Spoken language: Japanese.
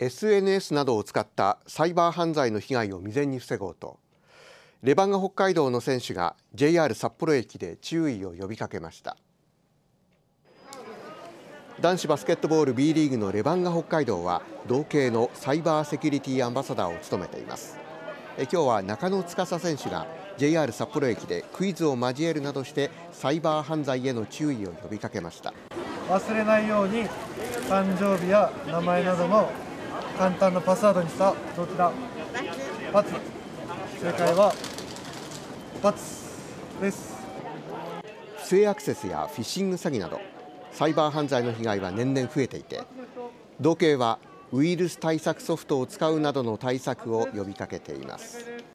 SNS などを使ったサイバー犯罪の被害を未然に防ごうとレバンガ北海道の選手が JR 札幌駅で注意を呼びかけました。男子バスケットボール B リーグのレバンガ北海道は同系のサイバーセキュリティアンバサダーを務めています。え今日は中野司選手が JR 札幌駅でクイズを交えるなどしてサイバー犯罪への注意を呼びかけました。忘れないように誕生日や名前などの簡単なパスワードにした。どちら×正解は×です。不正アクセスやフィッシング詐欺などサイバー犯罪の被害は年々増えていて道警はウイルス対策ソフトを使うなどの対策を呼びかけています。